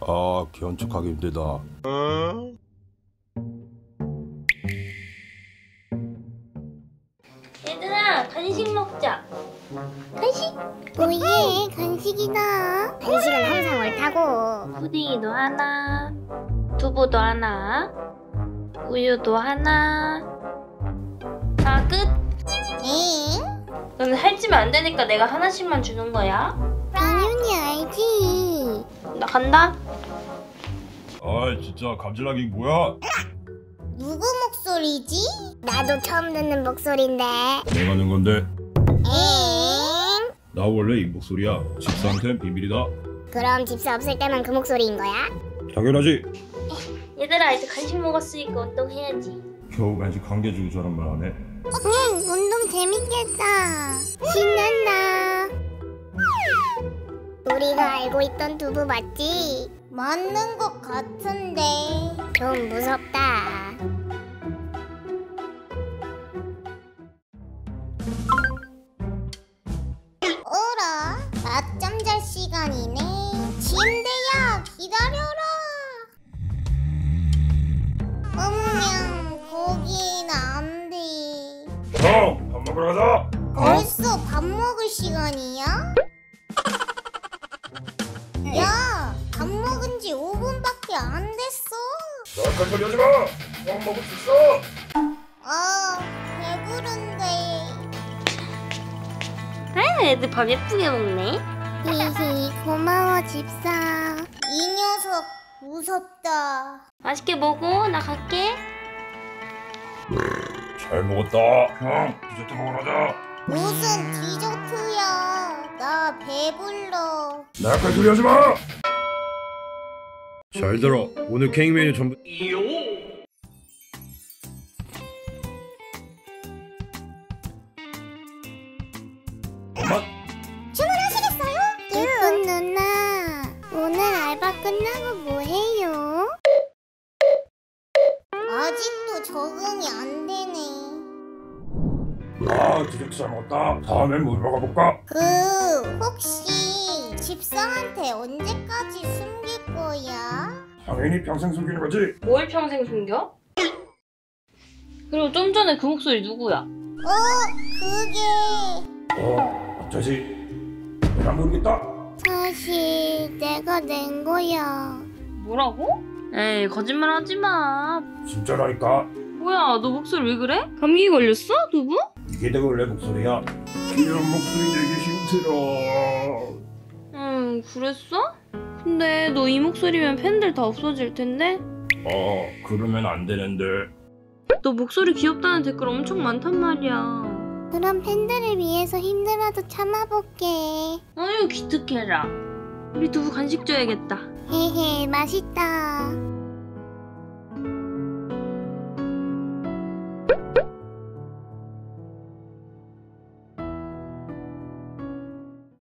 아 견축하기 힘들다. 얘들아 간식 먹자. 간식? 오예 간식이다. 간식은 항상 옳다고. 푸딩이도 하나 두부도 하나 우유도 하나. 다 끝? 엥? 너는 살찌면 안 되니까 내가 하나씩만 주는 거야? 당연히 알지 나 간다? 아 진짜 감질나기 뭐야? 누구 목소리지? 나도 처음 듣는 목소린데. 내가 낸 건데. 엥? 나 원래 이 목소리야. 집사한텐 비밀이다. 그럼 집사 없을 때만 그 목소리인 거야? 당연하지. 얘들아 이제 간식 먹었으니까 운동해야지. 겨우 간식 한개 주고 저런 말 하네. 응 운동 재밌겠다. 신난다 우리가 알고 있던 두부 맞지? 맞는 것 같은데 좀 무섭다 어라 낮잠 잘 시간이네 침대야 기다려라 음냥 거긴 안돼 형! 밥 먹으러 가자! 벌써 밥 먹을 시간이야? 야, 밥 먹은 지 5분밖에 안 됐어. 나할 소리 하지마! 형 먹을 수 있어! 아, 배부른데. 아 애들 밥 예쁘게 먹네 히히, 고마워, 집사. 이 녀석, 무섭다. 맛있게 먹어 나 갈게 잘 먹었다 형 디저트 먹으러 가자 무슨 디저트야. 나 배불러. 나할 소리 하지 마! 잘 들어 오늘 케이크 메뉴 전부 엄마 주문하시겠어요? 예쁜 누나, 오늘 알바 끝나고 뭐 해요? 아직도 적응이 안 되네. 아 디저트 잘 먹었다 다음엔 뭘 먹어볼까? 그 혹시 집사한테 언제까지 숨길 거야? 당연히 평생 숨기는 거지 뭘 평생 숨겨? 그리고 좀 전에 그 목소리 누구야? 어, 그게 어 어쩌지 내가 모르겠다 사실 내가 낸 거야. 뭐라고? 에이 거짓말 하지마 진짜라니까 뭐야 너 목소리 왜 그래? 감기 걸렸어 두부? 이게 내가 원래 목소리야 귀여운 목소리 내기 힘들어 음 그랬어? 근데 너 이 목소리면 팬들 다 없어질 텐데 어 그러면 안 되는데 너 목소리 귀엽다는 댓글 엄청 많단 말이야 그럼 팬들을 위해서 힘들어도 참아볼게. 아유 기특해라 우리 두부 간식 줘야겠다 헤헤, 맛있다.